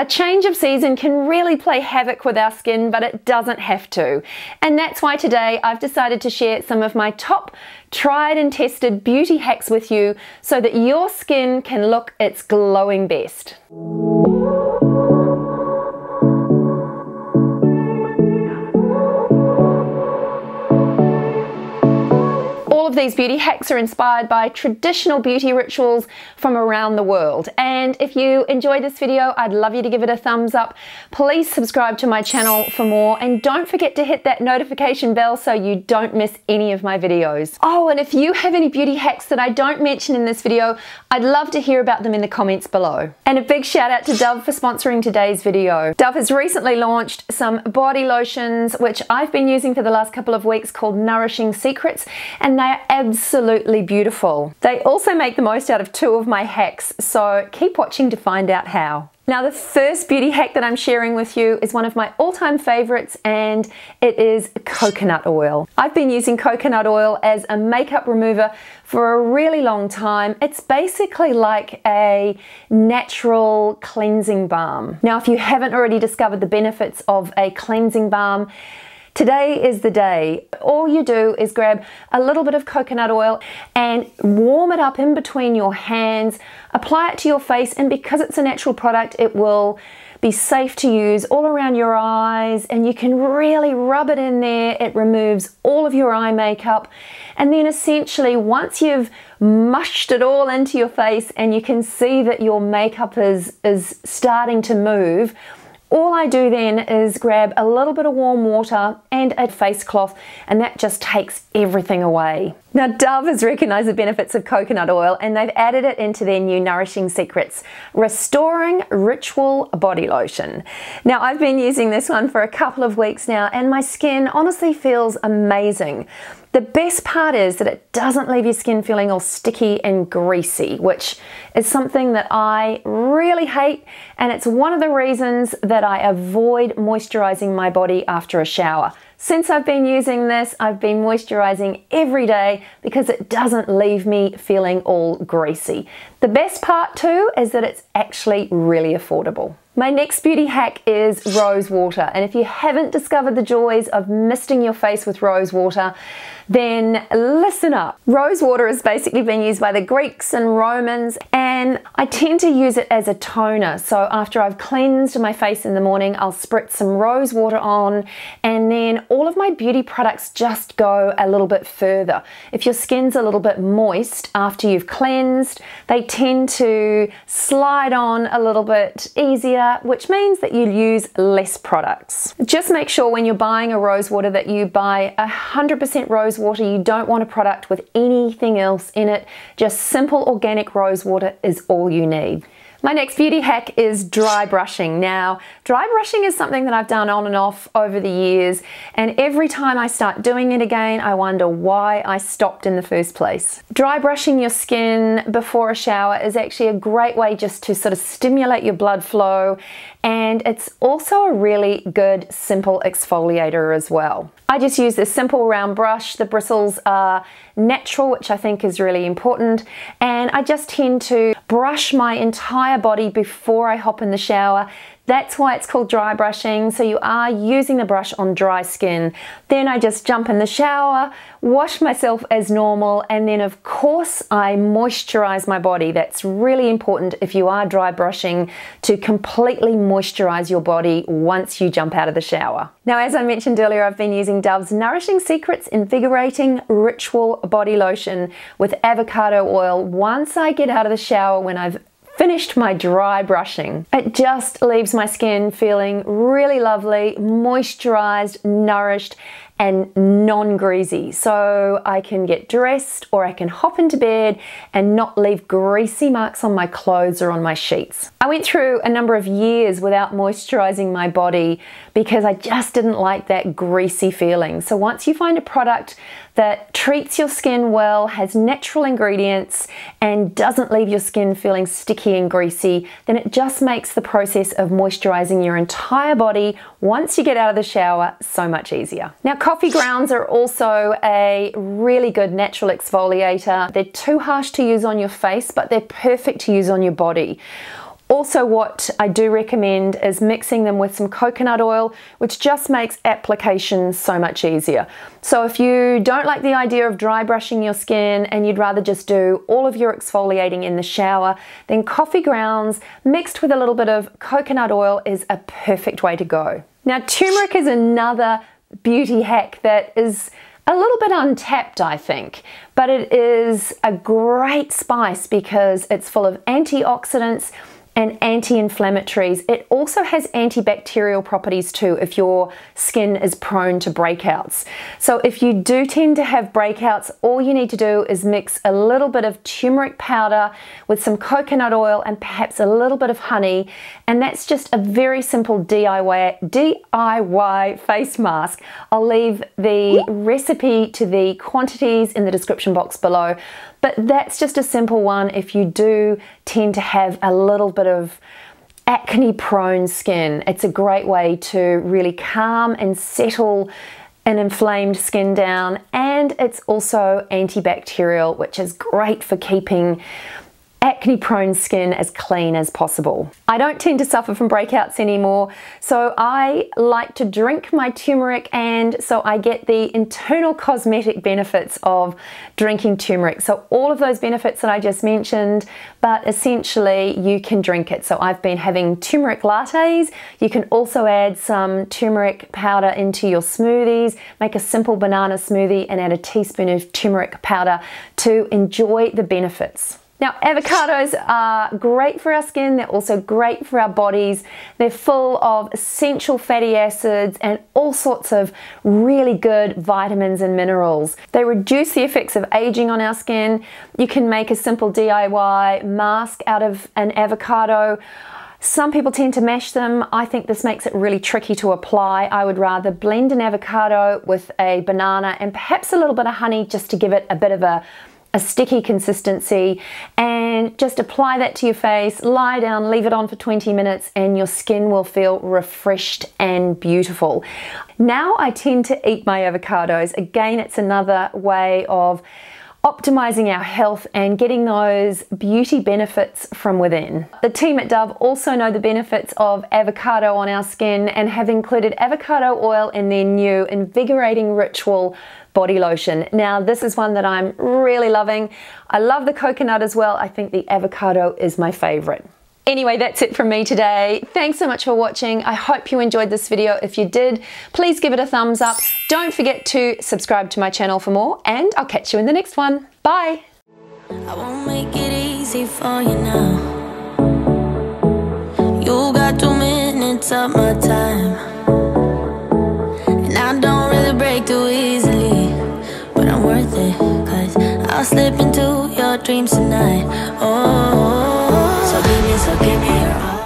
A change of season can really play havoc with our skin, but it doesn't have to. And that's why today I've decided to share some of my top tried and tested beauty hacks with you so that your skin can look its glowing best. These beauty hacks are inspired by traditional beauty rituals from around the world. And if you enjoyed this video, I'd love you to give it a thumbs up. Please subscribe to my channel for more and don't forget to hit that notification bell so you don't miss any of my videos. Oh, and if you have any beauty hacks that I don't mention in this video, I'd love to hear about them in the comments below. And a big shout out to Dove for sponsoring today's video. Dove has recently launched some body lotions which I've been using for the last couple of weeks called Nourishing Secrets and they are absolutely beautiful. They also make the most out of two of my hacks, so keep watching to find out how. Now the first beauty hack that I'm sharing with you is one of my all-time favorites and it is coconut oil. I've been using coconut oil as a makeup remover for a really long time. It's basically like a natural cleansing balm. Now if you haven't already discovered the benefits of a cleansing balm, Today is the day. All you do is grab a little bit of coconut oil and warm it up in between your hands, apply it to your face, and because it's a natural product, it will be safe to use all around your eyes and you can really rub it in there. It removes all of your eye makeup. And then essentially once you've mushed it all into your face and you can see that your makeup is, is starting to move, all I do then is grab a little bit of warm water and a face cloth and that just takes everything away. Now Dove has recognised the benefits of coconut oil and they've added it into their new Nourishing Secrets Restoring Ritual Body Lotion. Now I've been using this one for a couple of weeks now and my skin honestly feels amazing. The best part is that it doesn't leave your skin feeling all sticky and greasy, which is something that I really hate, and it's one of the reasons that I avoid moisturizing my body after a shower. Since I've been using this, I've been moisturizing every day because it doesn't leave me feeling all greasy. The best part too is that it's actually really affordable. My next beauty hack is rose water. And if you haven't discovered the joys of misting your face with rose water, then listen up. Rose water has basically been used by the Greeks and Romans, and I tend to use it as a toner. So after I've cleansed my face in the morning, I'll spritz some rose water on, and then all of my beauty products just go a little bit further. If your skin's a little bit moist after you've cleansed, they tend to slide on a little bit easier, which means that you use less products. Just make sure when you're buying a rose water that you buy 100% rose water. You don't want a product with anything else in it. Just simple organic rose water is all you need. My next beauty hack is dry brushing. Now, dry brushing is something that I've done on and off over the years, and every time I start doing it again, I wonder why I stopped in the first place. Dry brushing your skin before a shower is actually a great way just to sort of stimulate your blood flow, and it's also a really good simple exfoliator as well. I just use this simple round brush. The bristles are natural, which I think is really important. And I just tend to brush my entire body before I hop in the shower that's why it's called dry brushing. So you are using the brush on dry skin. Then I just jump in the shower, wash myself as normal, and then of course I moisturize my body. That's really important if you are dry brushing to completely moisturize your body once you jump out of the shower. Now, as I mentioned earlier, I've been using Dove's Nourishing Secrets Invigorating Ritual Body Lotion with avocado oil once I get out of the shower when I've finished my dry brushing. It just leaves my skin feeling really lovely, moisturized, nourished, and non-greasy. So I can get dressed or I can hop into bed and not leave greasy marks on my clothes or on my sheets. I went through a number of years without moisturizing my body because I just didn't like that greasy feeling. So once you find a product that treats your skin well, has natural ingredients, and doesn't leave your skin feeling sticky and greasy, then it just makes the process of moisturizing your entire body once you get out of the shower so much easier. Now, coffee grounds are also a really good natural exfoliator. They're too harsh to use on your face, but they're perfect to use on your body. Also, what I do recommend is mixing them with some coconut oil, which just makes application so much easier. So, if you don't like the idea of dry brushing your skin and you'd rather just do all of your exfoliating in the shower, then coffee grounds mixed with a little bit of coconut oil is a perfect way to go. Now, turmeric is another beauty hack that is a little bit untapped, I think, but it is a great spice because it's full of antioxidants and anti-inflammatories. It also has antibacterial properties too if your skin is prone to breakouts. So if you do tend to have breakouts, all you need to do is mix a little bit of turmeric powder with some coconut oil and perhaps a little bit of honey and that's just a very simple DIY, DIY face mask. I'll leave the recipe to the quantities in the description box below. But that's just a simple one if you do tend to have a little bit of acne prone skin. It's a great way to really calm and settle an inflamed skin down and it's also antibacterial which is great for keeping acne prone skin as clean as possible. I don't tend to suffer from breakouts anymore, so I like to drink my turmeric and so I get the internal cosmetic benefits of drinking turmeric. So all of those benefits that I just mentioned, but essentially you can drink it. So I've been having turmeric lattes. You can also add some turmeric powder into your smoothies, make a simple banana smoothie and add a teaspoon of turmeric powder to enjoy the benefits. Now, avocados are great for our skin, they're also great for our bodies. They're full of essential fatty acids and all sorts of really good vitamins and minerals. They reduce the effects of aging on our skin. You can make a simple DIY mask out of an avocado. Some people tend to mash them. I think this makes it really tricky to apply. I would rather blend an avocado with a banana and perhaps a little bit of honey just to give it a bit of a a sticky consistency and just apply that to your face, lie down, leave it on for 20 minutes and your skin will feel refreshed and beautiful. Now I tend to eat my avocados. Again, it's another way of optimizing our health and getting those beauty benefits from within. The team at Dove also know the benefits of avocado on our skin and have included avocado oil in their new invigorating ritual body lotion. Now, this is one that I'm really loving. I love the coconut as well. I think the avocado is my favorite. Anyway, that's it from me today. Thanks so much for watching. I hope you enjoyed this video. If you did, please give it a thumbs up. Don't forget to subscribe to my channel for more, and I'll catch you in the next one. Bye. I won't make it easy for you now. You got two minutes my time. Slip into your dreams tonight. Oh. So give me, so give me your